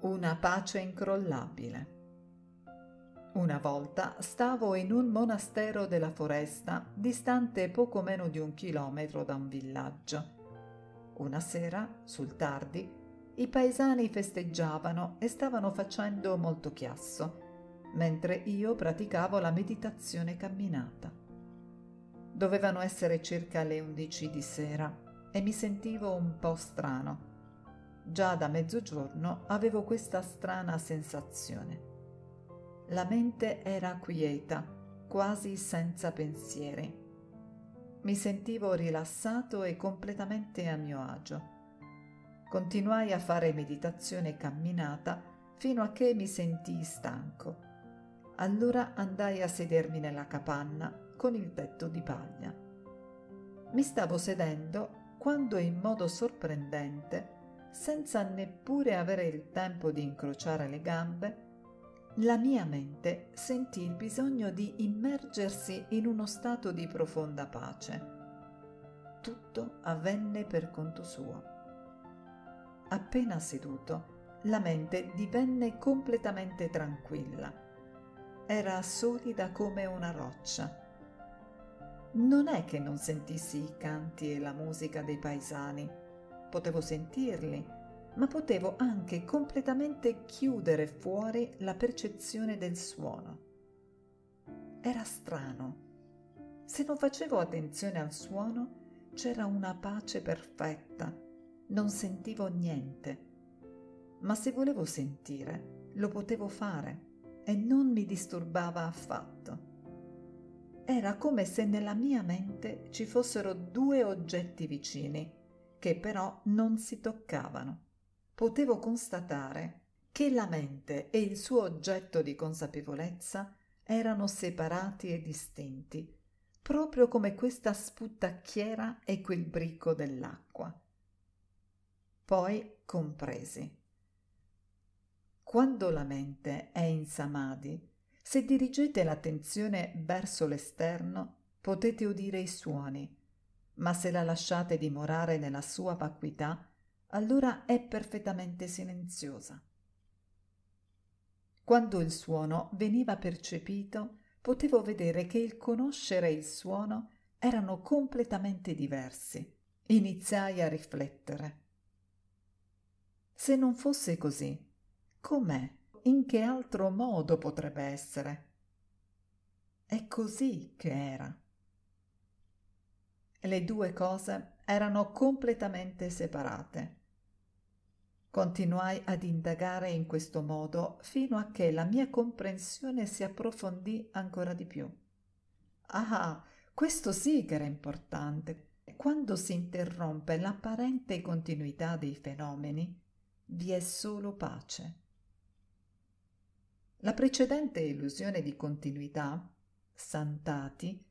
Una pace incrollabile. Una volta stavo in un monastero della foresta, distante poco meno di un chilometro da un villaggio. Una sera, sul tardi, i paesani festeggiavano e stavano facendo molto chiasso, mentre io praticavo la meditazione camminata. Dovevano essere circa le undici di sera e mi sentivo un po' strano Già da mezzogiorno avevo questa strana sensazione. La mente era quieta, quasi senza pensieri. Mi sentivo rilassato e completamente a mio agio. Continuai a fare meditazione camminata fino a che mi sentii stanco. Allora andai a sedermi nella capanna con il tetto di paglia. Mi stavo sedendo quando in modo sorprendente senza neppure avere il tempo di incrociare le gambe, la mia mente sentì il bisogno di immergersi in uno stato di profonda pace. Tutto avvenne per conto suo. Appena seduto, la mente divenne completamente tranquilla. Era solida come una roccia. Non è che non sentissi i canti e la musica dei paesani, potevo sentirli, ma potevo anche completamente chiudere fuori la percezione del suono. Era strano. Se non facevo attenzione al suono, c'era una pace perfetta, non sentivo niente. Ma se volevo sentire, lo potevo fare e non mi disturbava affatto. Era come se nella mia mente ci fossero due oggetti vicini che però non si toccavano. Potevo constatare che la mente e il suo oggetto di consapevolezza erano separati e distinti, proprio come questa sputtacchiera e quel bricco dell'acqua. Poi compresi. Quando la mente è in samadhi, se dirigete l'attenzione verso l'esterno, potete udire i suoni, ma se la lasciate dimorare nella sua vacuità, allora è perfettamente silenziosa. Quando il suono veniva percepito, potevo vedere che il conoscere e il suono erano completamente diversi. Iniziai a riflettere. Se non fosse così, com'è? In che altro modo potrebbe essere? È così che era. Le due cose erano completamente separate. Continuai ad indagare in questo modo fino a che la mia comprensione si approfondì ancora di più. Ah, questo sì che era importante. Quando si interrompe l'apparente continuità dei fenomeni, vi è solo pace. La precedente illusione di continuità, santati,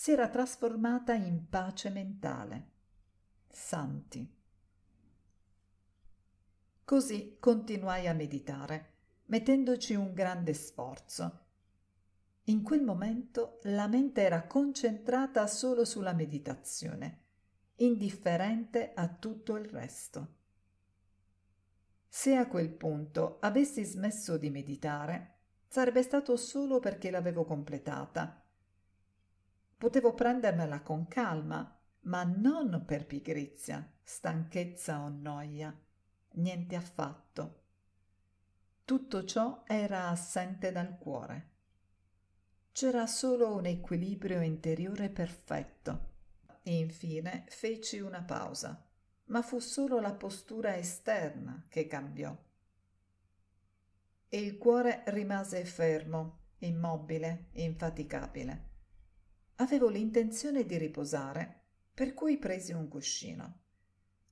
si era trasformata in pace mentale. Santi. Così continuai a meditare, mettendoci un grande sforzo. In quel momento la mente era concentrata solo sulla meditazione, indifferente a tutto il resto. Se a quel punto avessi smesso di meditare, sarebbe stato solo perché l'avevo completata Potevo prendermela con calma, ma non per pigrizia, stanchezza o noia. Niente affatto. Tutto ciò era assente dal cuore. C'era solo un equilibrio interiore perfetto. Infine feci una pausa, ma fu solo la postura esterna che cambiò. E il cuore rimase fermo, immobile, infaticabile. Avevo l'intenzione di riposare, per cui presi un cuscino.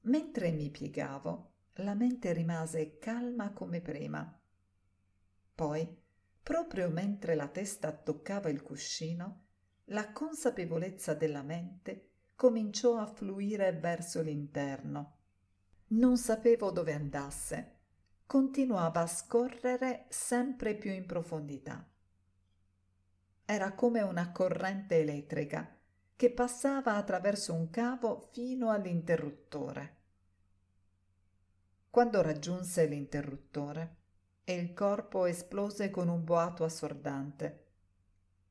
Mentre mi piegavo, la mente rimase calma come prima. Poi, proprio mentre la testa toccava il cuscino, la consapevolezza della mente cominciò a fluire verso l'interno. Non sapevo dove andasse. Continuava a scorrere sempre più in profondità. Era come una corrente elettrica che passava attraverso un cavo fino all'interruttore. quando raggiunse l'interruttore il corpo esplose con un boato assordante.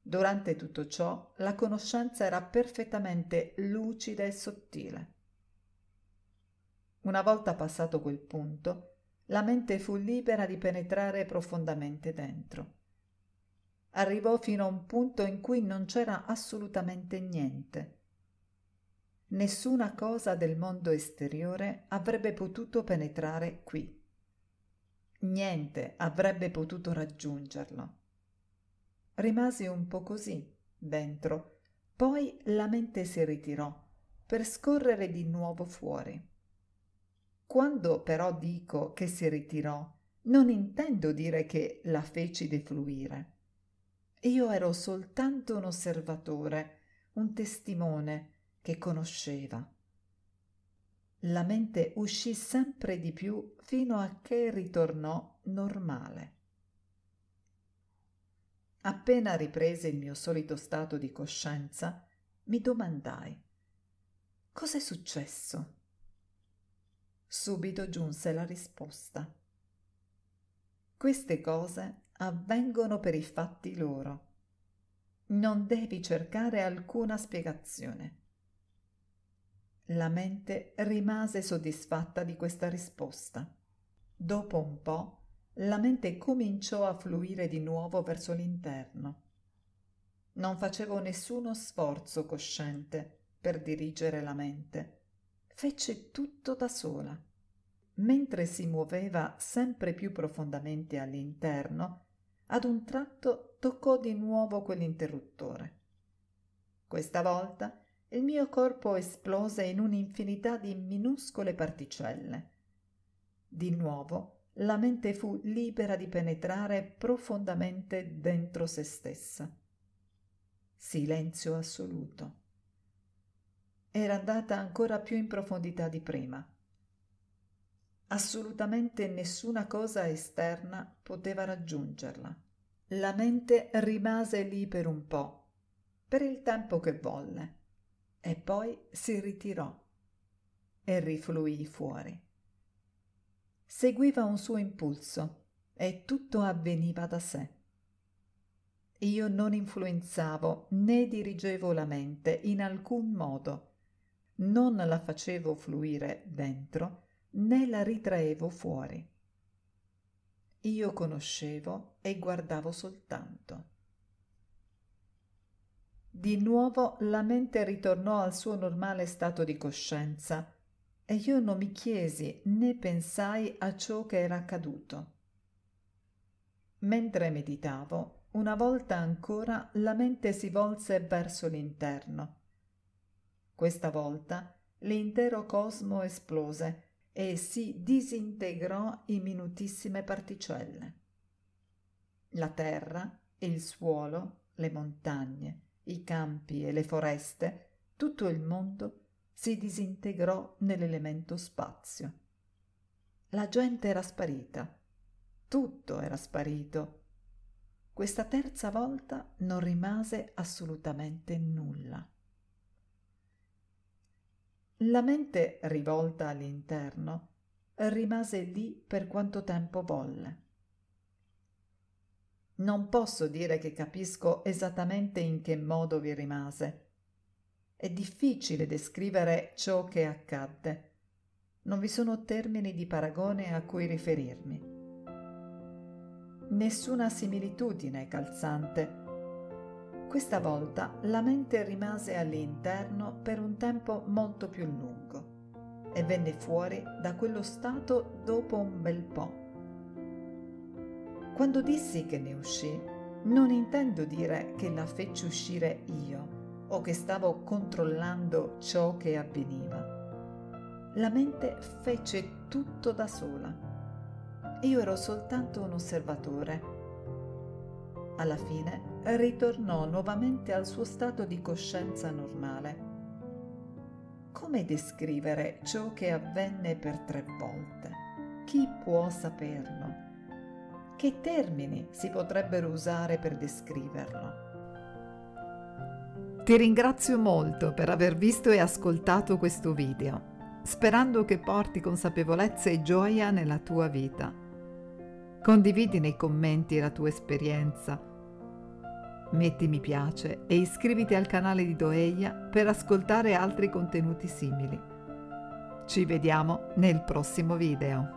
Durante tutto ciò la conoscenza era perfettamente lucida e sottile. Una volta passato quel punto, la mente fu libera di penetrare profondamente dentro. Arrivò fino a un punto in cui non c'era assolutamente niente. Nessuna cosa del mondo esteriore avrebbe potuto penetrare qui. Niente avrebbe potuto raggiungerlo. Rimasi un po' così, dentro, poi la mente si ritirò per scorrere di nuovo fuori. Quando però dico che si ritirò, non intendo dire che la feci defluire. Io ero soltanto un osservatore, un testimone che conosceva. La mente uscì sempre di più fino a che ritornò normale. Appena riprese il mio solito stato di coscienza, mi domandai cos'è successo? Subito giunse la risposta. Queste cose avvengono per i fatti loro. Non devi cercare alcuna spiegazione. La mente rimase soddisfatta di questa risposta. Dopo un po' la mente cominciò a fluire di nuovo verso l'interno. Non facevo nessuno sforzo cosciente per dirigere la mente fece tutto da sola. Mentre si muoveva sempre più profondamente all'interno, ad un tratto toccò di nuovo quell'interruttore. Questa volta il mio corpo esplose in un'infinità di minuscole particelle. Di nuovo la mente fu libera di penetrare profondamente dentro se stessa. Silenzio assoluto era andata ancora più in profondità di prima. Assolutamente nessuna cosa esterna poteva raggiungerla. La mente rimase lì per un po', per il tempo che volle, e poi si ritirò e rifluì fuori. Seguiva un suo impulso e tutto avveniva da sé. Io non influenzavo né dirigevo la mente in alcun modo non la facevo fluire dentro né la ritraevo fuori. Io conoscevo e guardavo soltanto. Di nuovo la mente ritornò al suo normale stato di coscienza e io non mi chiesi né pensai a ciò che era accaduto. Mentre meditavo, una volta ancora la mente si volse verso l'interno questa volta l'intero cosmo esplose e si disintegrò in minutissime particelle. La terra, il suolo, le montagne, i campi e le foreste, tutto il mondo si disintegrò nell'elemento spazio. La gente era sparita, tutto era sparito. Questa terza volta non rimase assolutamente nulla. La mente rivolta all'interno rimase lì per quanto tempo volle. Non posso dire che capisco esattamente in che modo vi rimase. È difficile descrivere ciò che accadde. Non vi sono termini di paragone a cui riferirmi. Nessuna similitudine calzante questa volta la mente rimase all'interno per un tempo molto più lungo e venne fuori da quello stato dopo un bel po'. Quando dissi che ne uscì, non intendo dire che la feci uscire io o che stavo controllando ciò che avveniva. La mente fece tutto da sola. Io ero soltanto un osservatore. Alla fine ritornò nuovamente al suo stato di coscienza normale. Come descrivere ciò che avvenne per tre volte? Chi può saperlo? Che termini si potrebbero usare per descriverlo? Ti ringrazio molto per aver visto e ascoltato questo video. sperando che porti consapevolezza e gioia nella tua vita. Condividi nei commenti la tua esperienza. Metti mi piace e iscriviti al canale di Doeia per ascoltare altri contenuti simili. Ci vediamo nel prossimo video.